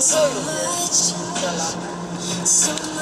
so much.